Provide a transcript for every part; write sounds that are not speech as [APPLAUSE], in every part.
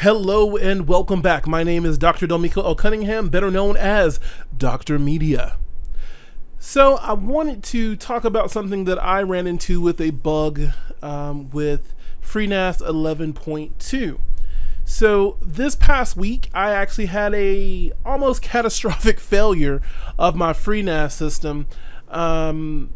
Hello and welcome back. My name is Dr. Delmico L. Cunningham, better known as Dr. Media. So, I wanted to talk about something that I ran into with a bug um, with FreeNAS 11.2. So, this past week, I actually had a almost [LAUGHS] catastrophic failure of my FreeNAS system. Um,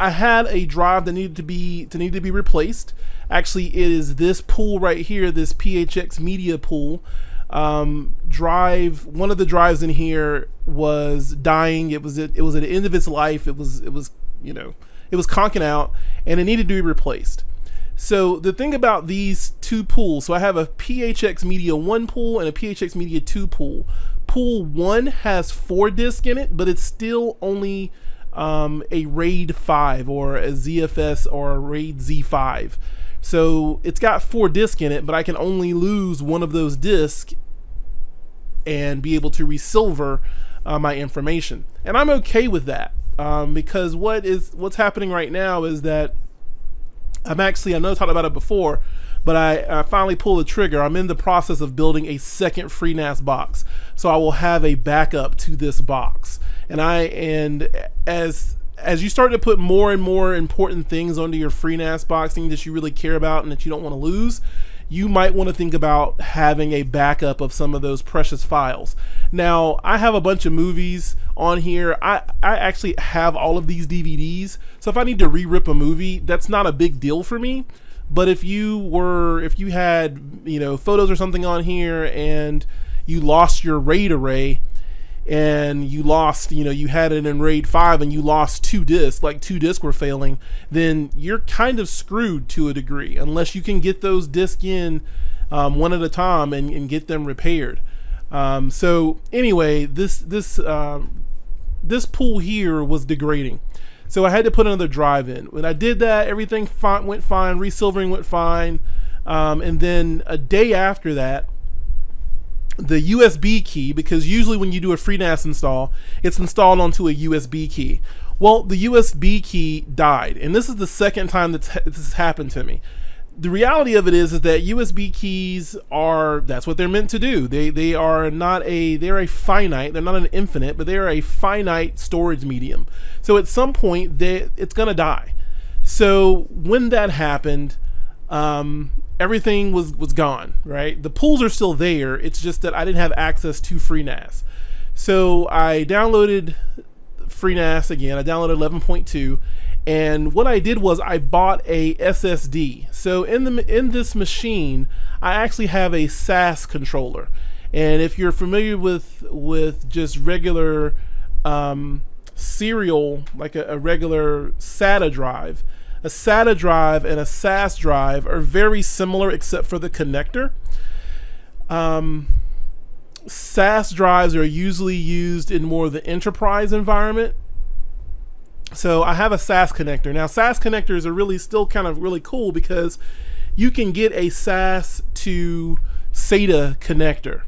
I had a drive that needed to be to need to be replaced. Actually, it is this pool right here, this PHX Media pool. Um, drive one of the drives in here was dying. It was at, it was at the end of its life. It was it was you know it was conking out, and it needed to be replaced. So the thing about these two pools, so I have a PHX Media 1 pool and a PHX Media 2 pool. Pool 1 has four discs in it, but it's still only um, a RAID 5 or a ZFS or a RAID Z5. So it's got four discs in it, but I can only lose one of those discs and be able to resilver uh, my information. And I'm okay with that um, because what is what's happening right now is that I'm actually I know I talked about it before, but I, I finally pulled the trigger. I'm in the process of building a second FreeNAS box, so I will have a backup to this box. And I and as as you start to put more and more important things onto your FreeNAS boxing that you really care about and that you don't want to lose, you might want to think about having a backup of some of those precious files. Now, I have a bunch of movies on here. I, I actually have all of these DVDs, so if I need to re-rip a movie, that's not a big deal for me. But if you were, if you had, you know, photos or something on here and you lost your RAID array, and you lost, you know, you had it in RAID 5 and you lost two disks, like two disks were failing, then you're kind of screwed to a degree unless you can get those disks in um, one at a time and, and get them repaired. Um, so anyway, this this um, this pool here was degrading. So I had to put another drive in. When I did that, everything fine, went fine, resilvering went fine. Um, and then a day after that, the USB key because usually when you do a FreeNAS install, it's installed onto a USB key. Well, the USB key died, and this is the second time that this has happened to me. The reality of it is, is that USB keys are that's what they're meant to do. They they are not a they're a finite. They're not an infinite, but they are a finite storage medium. So at some point, they it's gonna die. So when that happened, um, everything was was gone, right? The pools are still there. It's just that I didn't have access to FreeNAS. So I downloaded FreeNAS again. I downloaded 11.2 and what I did was I bought a SSD. So in the in this machine, I actually have a SAS controller. And if you're familiar with with just regular um, serial, like a, a regular SATA drive, a SATA drive and a SAS drive are very similar except for the connector. Um, SAS drives are usually used in more of the enterprise environment. So I have a SAS connector. Now SAS connectors are really still kind of really cool because you can get a SAS to SATA connector.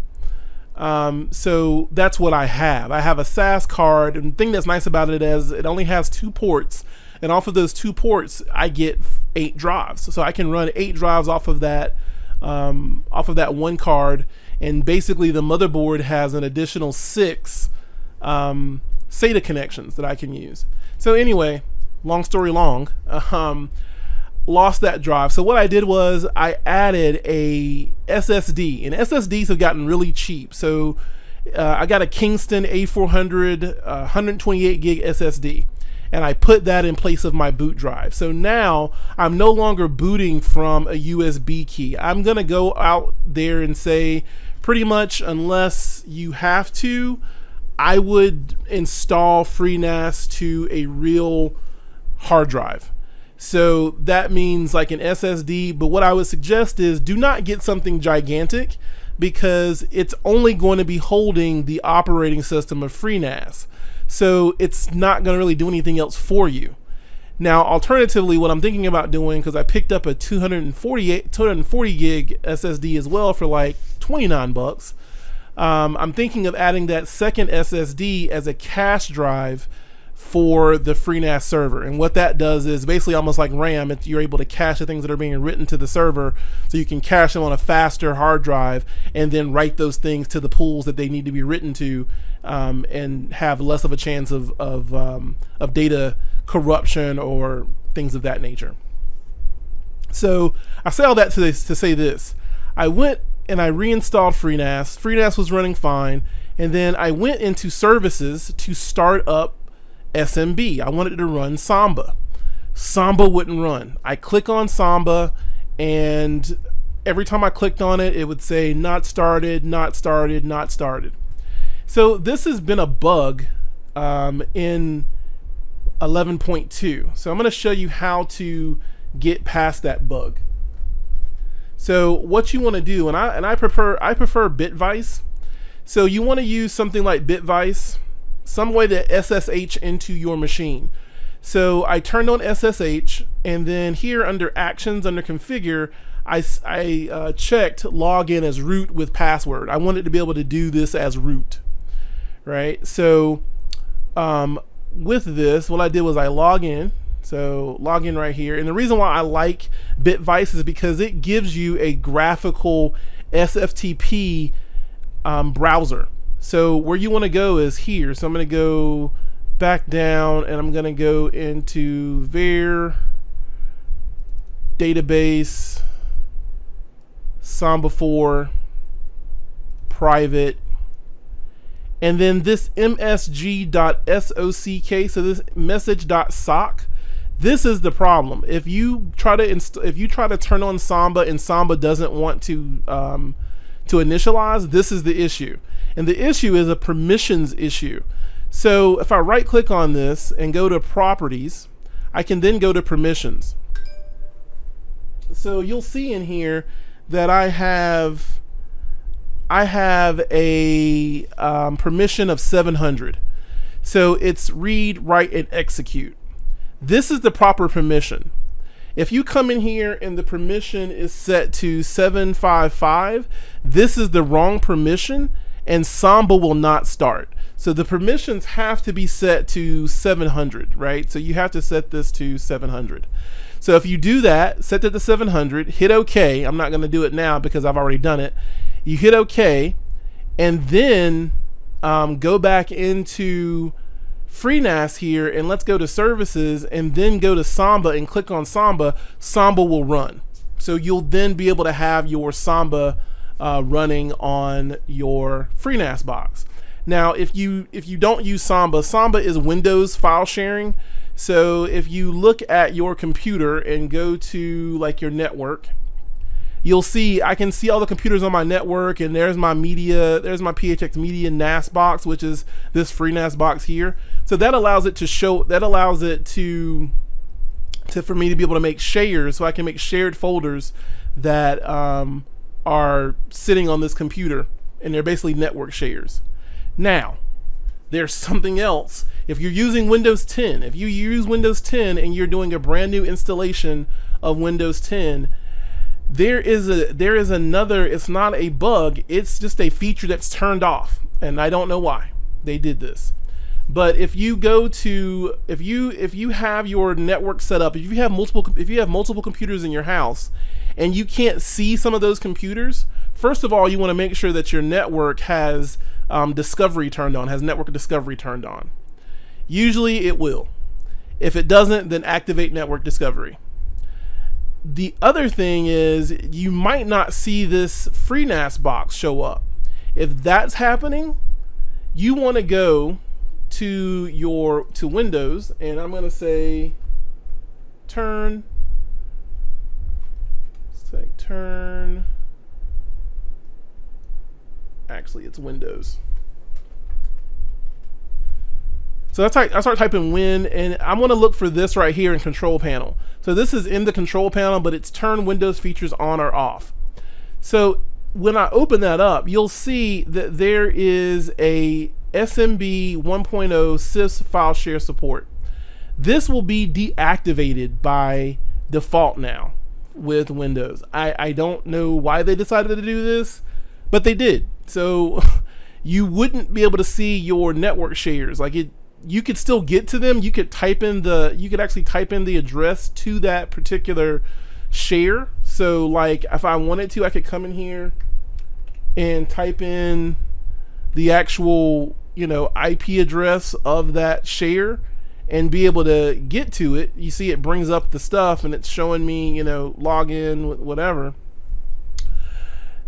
Um, so that's what I have. I have a SAS card, and the thing that's nice about it is it only has two ports, and off of those two ports, I get eight drives. So I can run eight drives off of that, um, off of that one card, and basically the motherboard has an additional six um, SATA connections that I can use. So anyway, long story long. [LAUGHS] Um, lost that drive. So what I did was I added a SSD, and SSDs have gotten really cheap. So uh, I got a Kingston A400 uh, 128 gig SSD, and I put that in place of my boot drive. So now I'm no longer booting from a USB key. I'm gonna go out there and say, pretty much, unless you have to, I would install FreeNAS to a real hard drive. So that means like an SSD, but what I would suggest is do not get something gigantic because it's only going to be holding the operating system of FreeNAS. So it's not going to really do anything else for you. Now, alternatively, what I'm thinking about doing, because I picked up a 248, 240 gig SSD as well for like 29 bucks, um, I'm thinking of adding that second SSD as a cache drive for the FreeNAS server. And what that does is basically almost like RAM, you're able to cache the things that are being written to the server so you can cache them on a faster hard drive and then write those things to the pools that they need to be written to um, and have less of a chance of, of, um, of data corruption or things of that nature. So I say all that to, this, to say this. I went and I reinstalled FreeNAS. FreeNAS was running fine. And then I went into services to start up SMB. I wanted to run Samba. Samba wouldn't run. I click on Samba and every time I clicked on it, it would say not started, not started, not started. So this has been a bug um, in 11.2. So I'm going to show you how to get past that bug. So what you want to do, and I and I prefer I prefer Bitvise. So you want to use something like Bitvise some way to SSH into your machine. So I turned on SSH and then here under actions under configure, I, I uh, checked login as root with password. I wanted to be able to do this as root, right? So um, with this, what I did was I log in. So log in right here. And the reason why I like Bitvise is because it gives you a graphical SFTP um, browser. So where you want to go is here. So I'm going to go back down and I'm going to go into var database Samba 4 private and then this msg.sock so this message.sock this is the problem if you try to if you try to turn on samba and samba doesn't want to um, to initialize this is the issue and the issue is a permissions issue. So if I right click on this and go to properties, I can then go to permissions. So you'll see in here that I have I have a um, permission of 700. So it's read, write, and execute. This is the proper permission. If you come in here and the permission is set to 755, this is the wrong permission and Samba will not start. So the permissions have to be set to 700, right? So you have to set this to 700. So if you do that, set it to 700, hit OK. I'm not going to do it now because I've already done it. You hit OK, and then um, go back into FreeNAS here, and let's go to Services, and then go to Samba and click on Samba. Samba will run. So you'll then be able to have your Samba uh, running on your FreeNAS box. Now, if you if you don't use Samba, Samba is Windows file sharing. So if you look at your computer and go to like your network, you'll see I can see all the computers on my network and there's my media, there's my PHX media NAS box, which is this FreeNAS box here. So that allows it to show that allows it to to for me to be able to make shares so I can make shared folders that um, are sitting on this computer and they're basically network shares. Now, there's something else. If you're using Windows 10, if you use Windows 10 and you're doing a brand new installation of Windows 10, there is a there is another it's not a bug, it's just a feature that's turned off and I don't know why they did this. But if you go to if you if you have your network set up, if you have multiple if you have multiple computers in your house and you can't see some of those computers, first of all, you want to make sure that your network has um, discovery turned on, has network discovery turned on. Usually it will. If it doesn't, then activate network discovery. The other thing is you might not see this FreeNAS box show up. If that's happening, you want to go to your to Windows and I'm going to say turn Say turn. Actually, it's Windows. So I, type, I start typing Win, and I'm going to look for this right here in Control Panel. So this is in the Control Panel, but it's turn Windows features on or off. So when I open that up, you'll see that there is a SMB 1.0 CIFS file share support. This will be deactivated by default now with Windows. I, I don't know why they decided to do this, but they did. So [LAUGHS] you wouldn't be able to see your network shares. Like it you could still get to them. You could type in the you could actually type in the address to that particular share. So like if I wanted to, I could come in here and type in the actual, you know, IP address of that share and be able to get to it. You see it brings up the stuff and it's showing me, you know, login whatever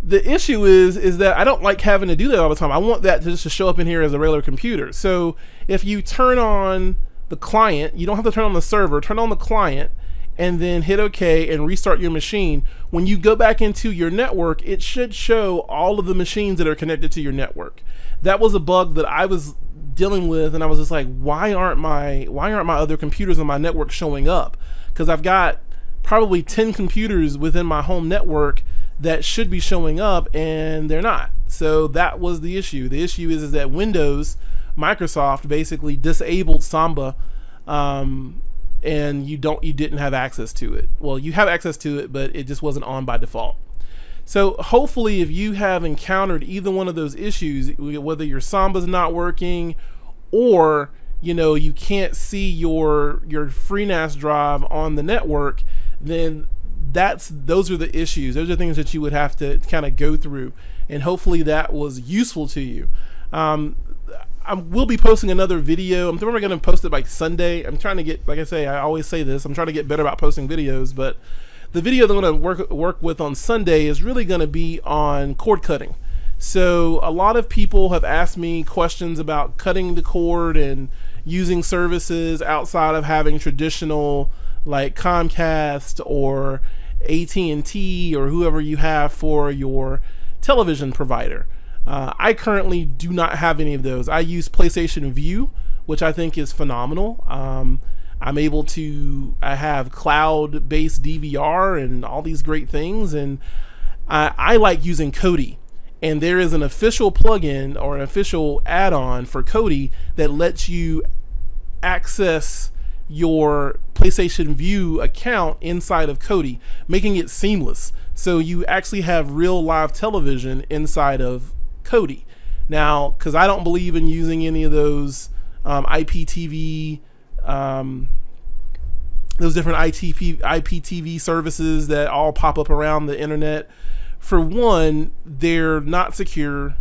the issue is is that I don't like having to do that all the time. I want that to just to show up in here as a regular computer. So if you turn on the client, you don't have to turn on the server, turn on the client and then hit OK and restart your machine. When you go back into your network, it should show all of the machines that are connected to your network. That was a bug that I was dealing with and I was just like, why aren't my why aren't my other computers on my network showing up? Because I've got probably 10 computers within my home network that should be showing up and they're not. So that was the issue. The issue is, is that Windows, Microsoft basically disabled Samba um, and you don't you didn't have access to it. Well, you have access to it, but it just wasn't on by default. So hopefully if you have encountered either one of those issues, whether your Samba's not working or you know you can't see your your FreeNAS drive on the network, then that's those are the issues. Those are things that you would have to kind of go through, and hopefully that was useful to you. Um, I will be posting another video. I'm probably going to post it by Sunday. I'm trying to get, like I say, I always say this. I'm trying to get better about posting videos, but the video that I'm going to work work with on Sunday is really going to be on cord cutting. So a lot of people have asked me questions about cutting the cord and using services outside of having traditional like Comcast or AT&T or whoever you have for your television provider. Uh, I currently do not have any of those. I use PlayStation Vue, which I think is phenomenal. Um, I'm able to I have cloud-based DVR and all these great things, and I, I like using Kodi. And there is an official plugin or an official add-on for Kodi that lets you access your PlayStation Vue account inside of Kodi, making it seamless. So you actually have real live television inside of Kodi. Now, because I don't believe in using any of those um, IPTV, um, those different ITP, IPTV services that all pop up around the internet. For one, they're not secure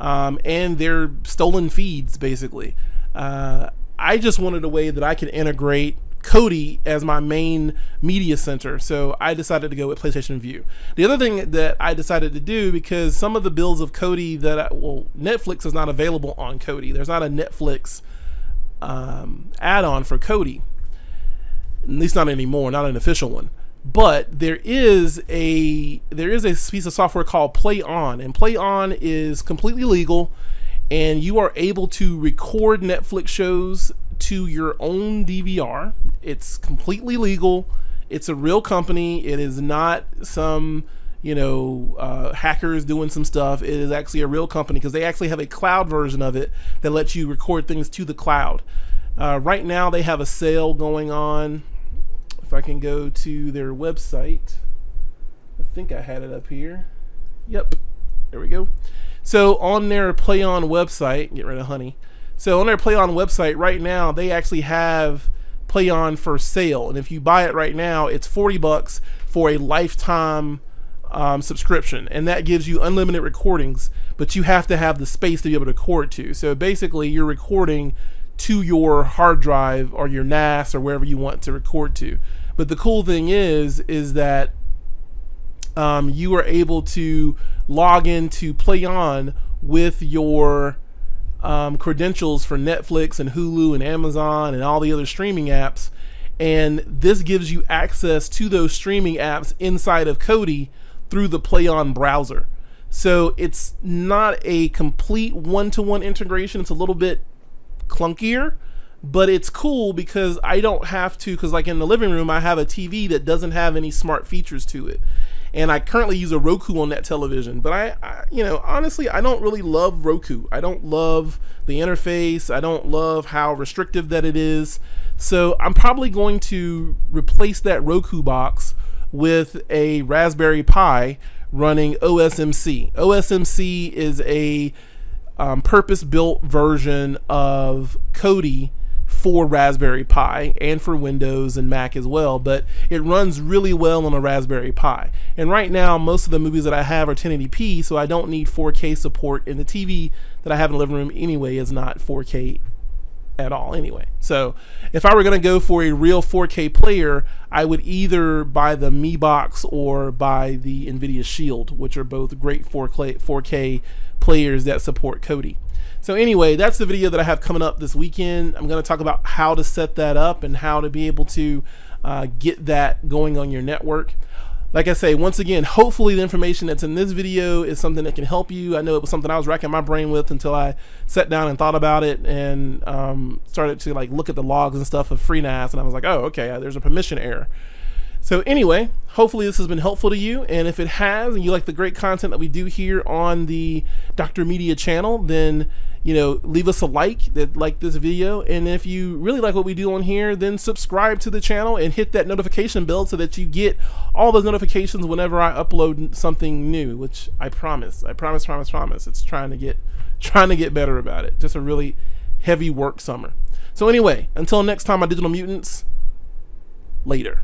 um, and they're stolen feeds, basically. Uh, I just wanted a way that I could integrate Kodi as my main media center. So I decided to go with PlayStation Vue. The other thing that I decided to do because some of the builds of Kodi that I, well Netflix is not available on Kodi. There's not a Netflix um, add-on for Kodi. At least not anymore, not an official one. But there is a there is a piece of software called PlayOn, and PlayOn is completely legal and you are able to record Netflix shows to your own DVR. It's completely legal. It's a real company. It is not some, you know, uh, hackers doing some stuff. It is actually a real company because they actually have a cloud version of it that lets you record things to the cloud. Uh, right now, they have a sale going on. If I can go to their website, I think I had it up here. Yep, there we go. So on their PlayOn website, get rid of honey. So on their PlayOn website right now, they actually have PlayOn for sale, and if you buy it right now, it's 40 bucks for a lifetime um, subscription, and that gives you unlimited recordings. But you have to have the space to be able to record to. So basically, you're recording to your hard drive or your NAS or wherever you want to record to. But the cool thing is, is that um, you are able to log in to PlayOn with your um, credentials for Netflix and Hulu and Amazon and all the other streaming apps. And this gives you access to those streaming apps inside of Kodi through the PlayOn browser. So it's not a complete one to one integration, it's a little bit clunkier, but it's cool because I don't have to, because like in the living room, I have a TV that doesn't have any smart features to it and I currently use a Roku on that television. But I, I, you know, honestly, I don't really love Roku. I don't love the interface. I don't love how restrictive that it is. So I'm probably going to replace that Roku box with a Raspberry Pi running OSMC. OSMC is a um, purpose-built version of Kodi for Raspberry Pi and for Windows and Mac as well, but it runs really well on a Raspberry Pi. And right now, most of the movies that I have are 1080p, so I don't need 4K support, and the TV that I have in the living room anyway is not 4K at all anyway. So if I were going to go for a real 4K player, I would either buy the Mi Box or buy the NVIDIA Shield, which are both great 4K players that support Kodi. So anyway, that's the video that I have coming up this weekend. I'm going to talk about how to set that up and how to be able to uh, get that going on your network. Like I say, once again, hopefully the information that's in this video is something that can help you. I know it was something I was racking my brain with until I sat down and thought about it and um, started to like look at the logs and stuff of FreeNAS, and I was like, oh, okay, there's a permission error. So anyway, hopefully this has been helpful to you. And if it has, and you like the great content that we do here on the Dr. Media channel, then you know, leave us a like that like this video. And if you really like what we do on here, then subscribe to the channel and hit that notification bell so that you get all those notifications whenever I upload something new, which I promise. I promise, promise, promise. It's trying to get [LAUGHS] trying to get better about it. Just a really heavy work summer. So anyway, until next time, my digital mutants, later.